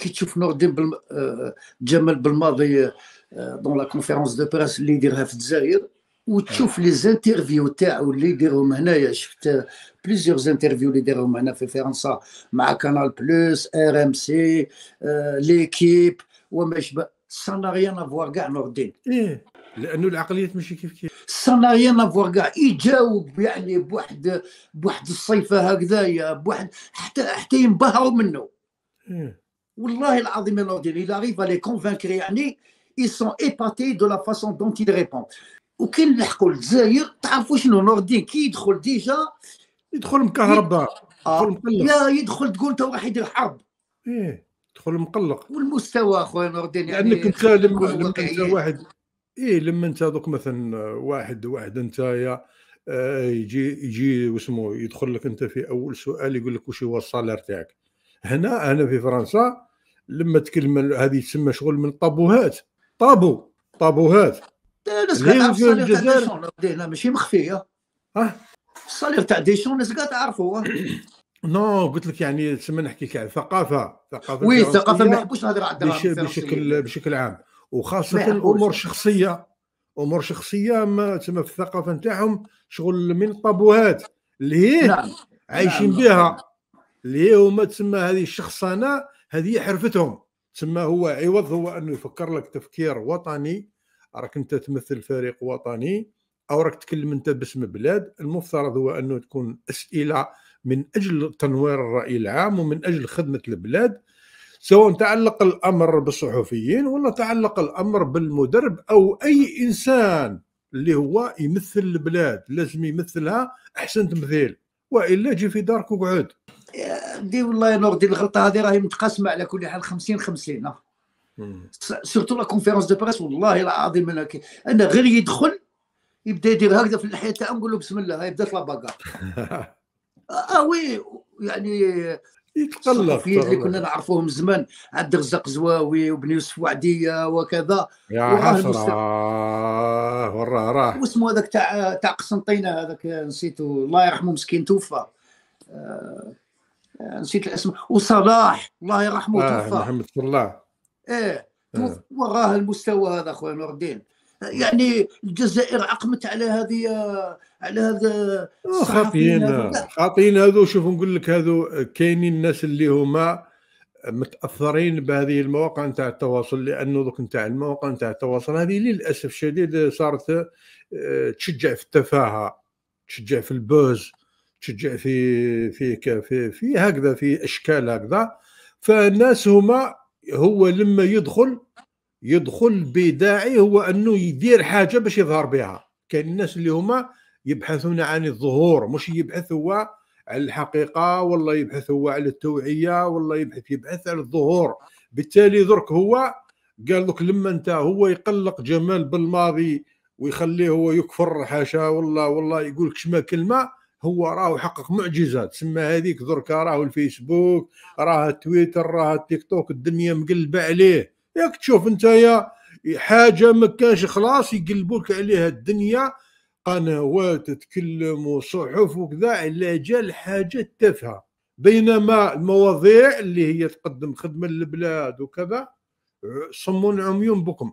كي تشوف نور الدين بالم... آه، جمال بالماضي dans la conférence de presse اللي يديرها في الجزائر وتشوف les interviews تاعو اللي يديرهم هنايا. شفت plusieurs interviews اللي يديرهم هنا في فرنسا مع Canal Plus RMC L'Équipe وما يشبه. ça n'a rien à voir كاع نور الدين إيه. لأنه العقليات ماشي كيف كيف. ça n'a rien à voir كاع. يجاوب يعني بواحد بواحد الصيفة هكذايا بواحد حتى حتى ينبهروا منه. إيه. والله العظيم il arrive à les convaincre يعني ils sont épatés de la façon dont il répond وكي نلحقوا للجزائر تعرفوا شنو نور الدين كي يدخل déjà يدخل مكهرباء آه، يدخل مقلق يا يدخل تقول تو راح يدير حرب إيه يدخل مقلق والمستوى اخويا نور الدين يعني لانك انت لما, لما انت. واحد إيه لما انت دوك مثلا واحد واحد انت يا آه، يجي يجي واسمه يدخل لك انت في اول سؤال يقول لك وش هو ال salaire تاعك هنا أنا في فرنسا لما تكلم هذه تسمى شغل من طابوهات. طابو طابوهات. الناس تاع الجزائر. لا، ماشي مخفية. آه ال salaire تاع des gens الناس تعرفوا non قلت لك يعني تسمى نحكي لك على الثقافه ثقافة oui الثقافه ما يحبوش نهضر على. بشكل بشكل عام. وخاصة. الأمور الشخصيه أمور شخصية. ما تسمى في الثقافة نتاعهم شغل من الطابوهات اللي هي نعم. عايشين نعم. بها. اللي هما تسمى هذه الشخصنه هذه حرفتهم. تسمى هو عوض هو أنه يفكر لك تفكير وطني. راك أنت تمثل فريق وطني أو راك تكلم أنت باسم بلاد. المفترض هو أنه تكون أسئلة من أجل تنوير الرأي العام ومن أجل خدمة البلاد. سواء تعلق الأمر بالصحفيين ولا تعلق الأمر بالمدرب أو أي إنسان اللي هو يمثل البلاد. لازم يمثلها أحسن تمثيل. وإلا جي في دارك وقعد دي والله نور الدين الغلطة هذه راهي متقاسمة على كل حال 50 50 آه. surtout la conférence de presse والله العظيم أنا كي- أنا غير يدخل يبدا يدير هكذا في اللحيه تاعو نقول له بسم الله هاي بدات la bagarre آه oui يعني يتقلق اللي كنا نعرفوهم زمان عبد الرزاق زواوي وبن يوسف وعدية وكذا. يا حسرة وراه راه. واسمه هذاك تاع تاع قسنطينة هذاك نسيته. الله يرحمه مسكين توفى. آه، نسيت الاسم. وصلاح الله يرحمه آه توفى. محمد صلاح. إيه آه. وراه المستوى هذا أخويا نور الدين. يعني الجزائر عقمت على هذه على هذا آه، خاطيين. لا، خاطيين هذو شوف نقول لك هذو كاينين الناس اللي هما متأثرين بهذه المواقع نتاع التواصل لأنه دوك نتاع المواقع نتاع التواصل هذه للأسف الشديد صارت آه، تشجع في التفاهة تشجع في البوز تشجع في في في في هكذا في أشكال هكذا فالناس هما هو لما يدخل يدخل بداعي هو أنه يدير حاجة باش يظهر بها. كاين الناس اللي هما يبحثون عن الظهور مش يبحث هو على الحقيقة والله يبحث هو على التوعية والله يبحث يبحث على الظهور. بالتالي درك هو قال لك لما أنت هو يقلق جمال بالماضي ويخليه هو يكفر حاشا والله والله يقول لك شما كلمة هو راه يحقق معجزات. تسمى هذيك درك راه الفيسبوك راه التويتر راه التيك توك الدنيا مقلبة عليه. ياك تشوف انت يا حاجة ما كانش خلاص يقلبوك عليها الدنيا قنوات تتكلم وصحف وكذا على جال حاجة تافهة. بينما المواضيع اللي هي تقدم خدمة للبلاد وكذا صم عمي بكم.